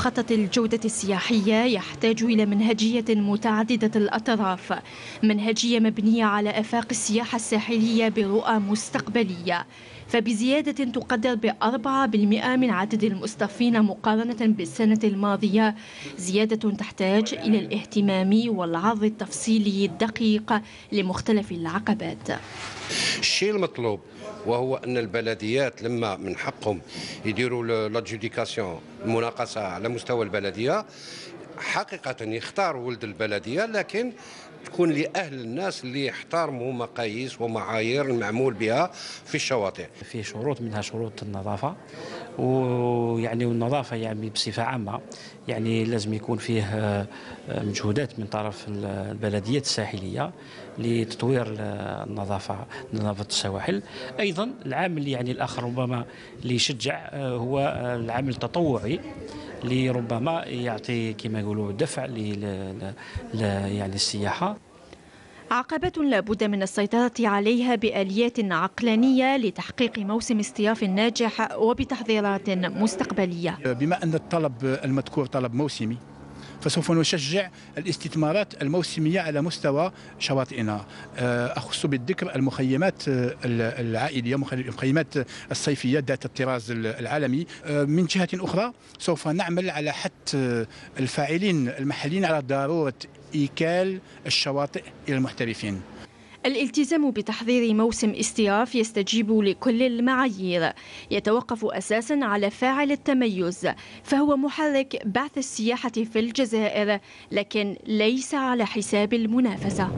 مخطط الجودة السياحية يحتاج إلى منهجية متعددة الأطراف منهجية مبنية على آفاق السياحة الساحلية برؤى مستقبلية. فبزيادة تقدر بأربعة بالمئة من عدد المصطفين مقارنة بالسنة الماضية. زيادة تحتاج إلى الاهتمام والعرض التفصيلي الدقيق لمختلف العقبات. الشيء المطلوب وهو أن البلديات لما من حقهم يديروا لادجوديكاسيون المناقصة على مستوى البلدية حقيقة يختار ولد البلدية لكن تكون لأهل الناس اللي يحترموا مقاييس ومعايير المعمول بها في الشواطئ. في شروط منها شروط النظافة ويعني النظافه يعني بصفة عامة. يعني لازم يكون فيه آه، مجهودات من طرف البلديات الساحلية لتطوير النظافة نظافة السواحل. أيضا العامل يعني الآخر ربما اللي يشجع آه، هو العامل التطوعي اللي ربما يعطي كما يقولوا دفع يعني السياحة. عقبة لابد من السيطرة عليها بآليات عقلانية لتحقيق موسم اصطياف ناجح وبتحضيرات مستقبلية. بما أن الطلب المذكور طلب موسمي فسوف نشجع الاستثمارات الموسمية على مستوى شواطئنا. آه، أخص بالذكر المخيمات آه، العائلية المخيمات الصيفية ذات الطراز العالمي. آه، من جهة أخرى سوف نعمل على حث الفاعلين المحليين على ضرورة إيكال الشواطئ إلى المحترفين. الالتزام بتحضير موسم اصطياف يستجيب لكل المعايير. يتوقف أساسا على فاعل التميز فهو محرك بعث السياحة في الجزائر لكن ليس على حساب المنافسة.